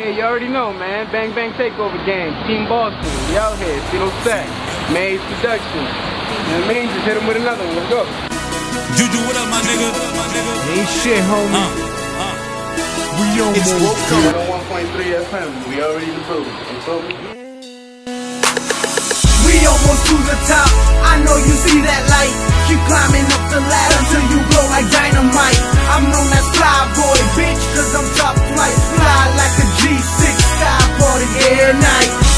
Yeah, you already know, man. Bang Bang Takeover Gang, Team Boston. We out here. See no stack. Maze Production. You know what I mean? Just hit him with another one. Let's go. Juju, what up, my nigga? My nigga. Ain't shit, homie. Uh, uh. We almost Coming there. on 1.3 FM. We already the booth. You feel? We almost to the top. I know you see that light. Keep climbing up the ladder till you blow like dynamite. I'm known as Fly Boy, bitch, cause I'm top flight. Fly like a G6 sky party every night.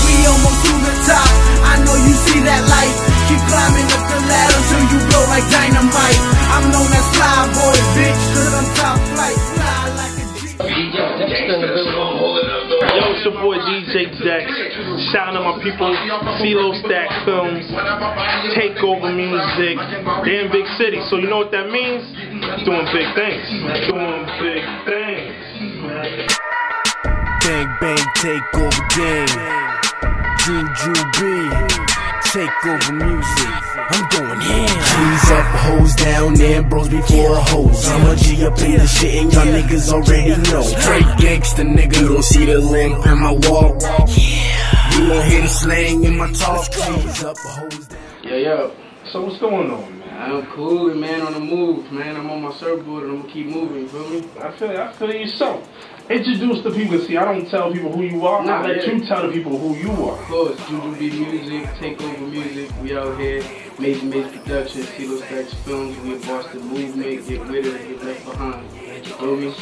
DJ Dex. Shouting out my people, Clo Stack Films, Takeover Music. They're in big city, so you know what that means? Doing big things. Doing big things. Bang bang takeover gang. Juju B. Takeover music. I'm going ham. G's up, hoes down, and bros before hoes. I'm a G up in the shit, and y'all niggas already know. Straight gangsta nigga. You don't see the limp in my walk. Yeah. You don't hear the slang in my talk. G's up, hoes down. Yeah, yeah. So what's going on, man? I'm cool, and man, on the move, man. I'm on my surfboard and I'm gonna keep moving, you feel me? I feel, I feel you so. Introduce the people. See, I don't tell people who you are. Nah, I let yeah. you tell the people who you are. Of course, Juju B Music, Takeover Music, we out here. Mazey Maze Productions, Clo Stacks Films, we a Boston movement, get with it, get left behind. You feel me?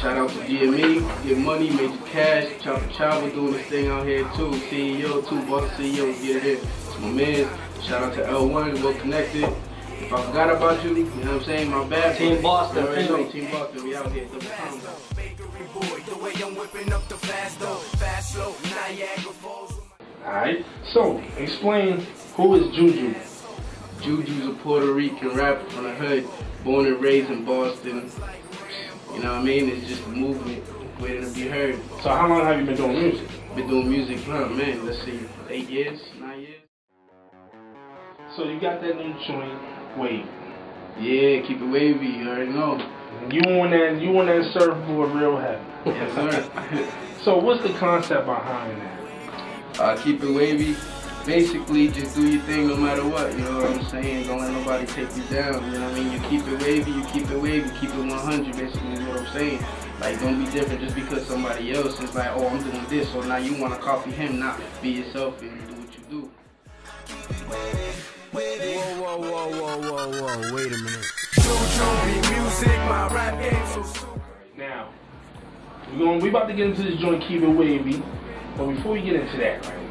Shout out to GME, Get Money, Major Cash, Chopper Chopper doing this thing out here too. CEO two Boston CEO, get it in. It's my man. Shout out to L1, well connected. If I forgot about you, you know what I'm saying? My bad. Team Boston, You know. Team Boston, we out here. Double time, though. Boy, the way I'm whipping up the fast though, fast slow, Niagara Falls. Alright? So, explain who is Juju. Juju's a Puerto Rican rapper from the hood, born and raised in Boston. You know what I mean? It's just a movement waiting to be heard. So, how long have you been doing music? Been doing music, huh, man, let's see, eight years, nine years? So, you got that new joint, Wait. Yeah, keep it wavy, you already know. You on that you on that surfboard real heavy. Yes, sir. So what's the concept behind that? uh, keep it wavy. Basically, just do your thing no matter what, you know what I'm saying? Don't let nobody take you down, you know what I mean? You keep it wavy, you keep it wavy, keep it 100, basically is what I'm saying. Like, don't be different just because somebody else is like, oh, I'm doing this, so now you want to copy him, not be yourself and do what you do. Whoa, whoa, whoa, whoa, whoa, whoa. Wait a minute. music, my rap game so stupid. Now, we going we about to get into this joint Keep It Wavy. But before we get into that, right?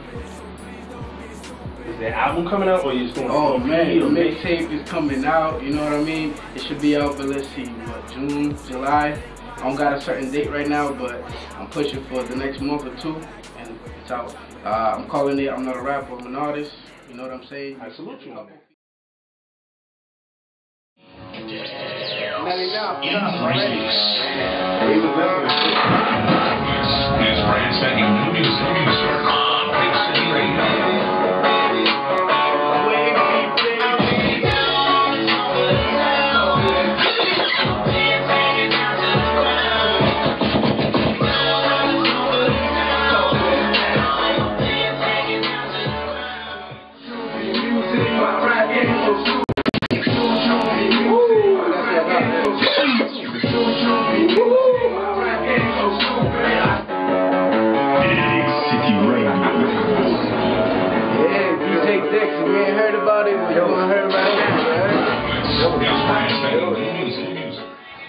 Is that album coming out or you just going Oh man, the mixtape is coming out, you know what I mean? It should be out, but let's see, what, June, July? I don't got a certain date right now, but I'm pushing for the next month or two, and it's out. Uh, I'm calling it, I'm not a rapper, I'm an artist, you know what I'm saying? I salute you is brand new music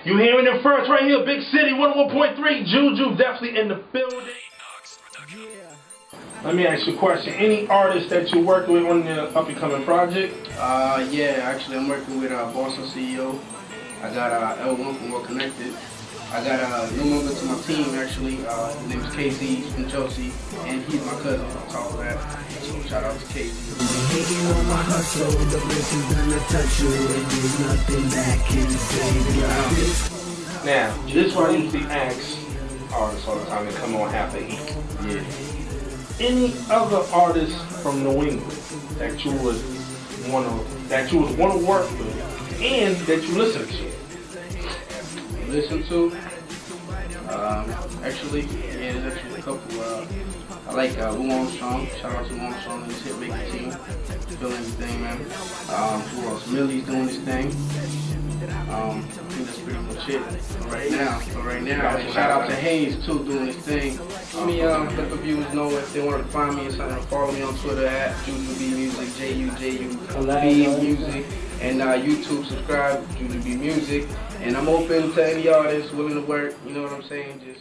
You hearing it first right here, Big City 101.3. Juju definitely in the building. Let me ask you a question. Any artist that you're working with on the up and coming project? Uh, yeah, actually, I'm working with uh, Boston CEO. I got uh, L1 from Well Connected. I got a new member to my team, actually. Uh, his name is KZ from Chelsea, and he's my cousin on top of that. So shout out to KZ. Hating on my hustle, the bitch is gonna touch you, and there's nothing that can save you. Now, this is what I usually ask artists all the time that come on half a heat. Yeah. Any other artists from New England that you would want to that you would want to work with and that you listen to? Listen to. Um, actually, yeah, there's actually a couple. Uh, I like uh, Lou Armstrong. Shout out to Lou Armstrong and his hit making team. Doing everything, man. Um, who else? Millie's doing his thing. Um, I think that's pretty much it right now. For right now, and shout out to Hayes too doing his thing. Let me let the viewers know if they want to find me or something. Follow me on Twitter at Juju B Music, J U J U B Music, and uh, YouTube subscribe Juju B Music. And I'm open to any artists willing to work. You know what I'm saying? Just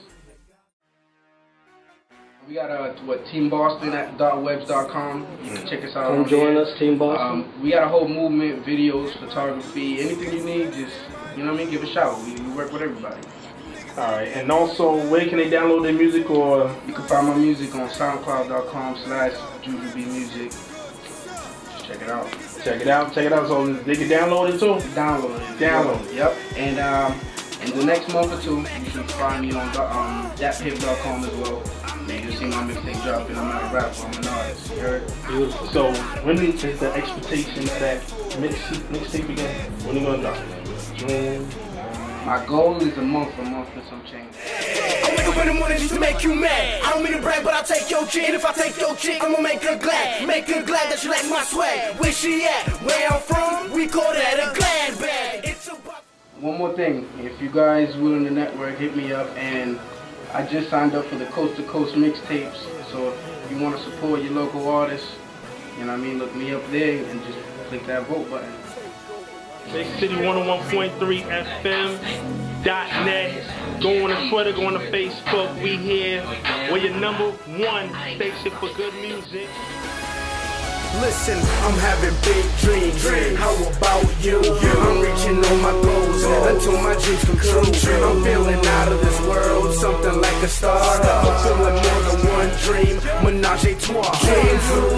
we got uh, what Team Boston at dotwebs.com. You can check us out. Come join us, Team Boston. Um, we got a whole movement, videos, photography, anything you need. Just you know what I mean. Give a shout. We, we work with everybody. Alright, and also, where can they download their music or You can find my music on SoundCloud.com slash JujuBMusic. Just check it out. check it out? Check it out so they can download it too. Download it. Download. it. Yep. And um, in the next month or two, you can find me on um, DatPiff.com as well. And you'll see my mixtape dropping. I'm not a rapper, I'm an artist. You heard? Beautiful. So, when is the expectation that mix mixtape again? When you gonna drop it? June. My goal is a month, a month and some change. I wake up in the morning just to make you mad. I don't mean to brag, but I'll take your chick. And if I take your chick, I'ma make her glad. Make her glad that she like my swag. Where she at? Where I'm from? We call that a glad bag. It's about One more thing, if you guys willing to network, hit me up. And I just signed up for the Coast to Coast mixtapes. So if you want to support your local artists, you know what I mean, look me up there and just click that vote button. Big City 101.3 FM dot net. Go on to Twitter, go on to Facebook. We here. We're your number one station for good music. Listen, I'm having big dreams. How about you? I'm reaching on my goals until my dreams come true. I'm feeling out of this world, something like a star. Fulfilling more than one dream, menage a trois. Dream through